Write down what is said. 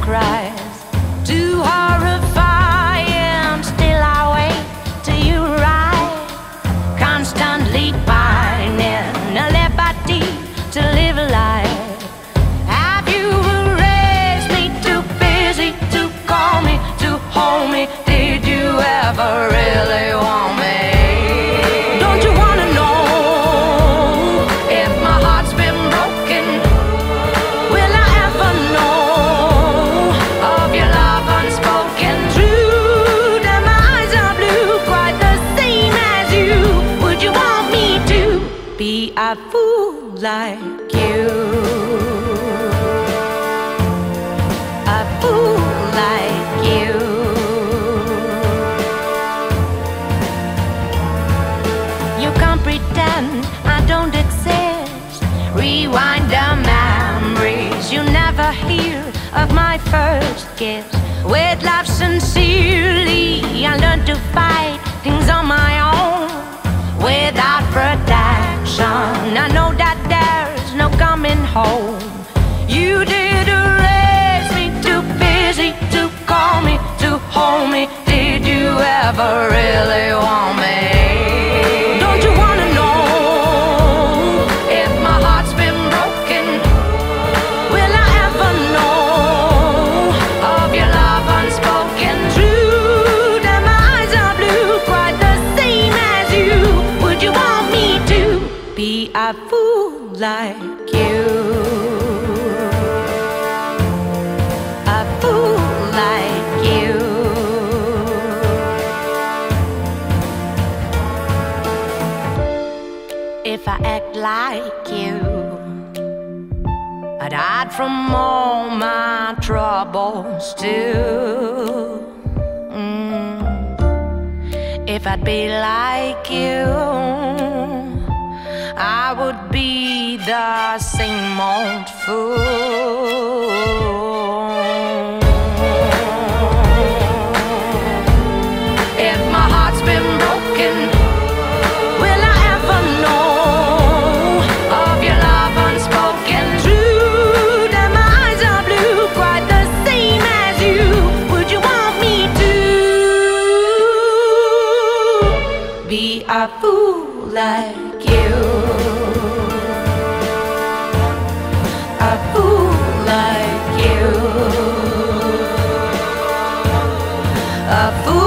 cries. Too horrifying, be a fool like you? A fool like you. You can't pretend I don't exist. Rewind the memories. You never hear of my first kiss. With love sincerely, I learned to fight things on my home. You did raise me too busy to call me, to hold me. Did you ever really want me? Don't you wanna know if my heart's been broken? Will I ever know of your love unspoken? True that my eyes are blue, quite the same as you. Would you want me to be a fool like you? A fool like you. If I act like you, I'd hide from all my troubles too. Mm. If I'd be like you, I would be the same old fool. If my heart's been broken, will I ever know of your love unspoken? True that my eyes are blue, quite the same as you. Would you want me to be a fool like you? A fool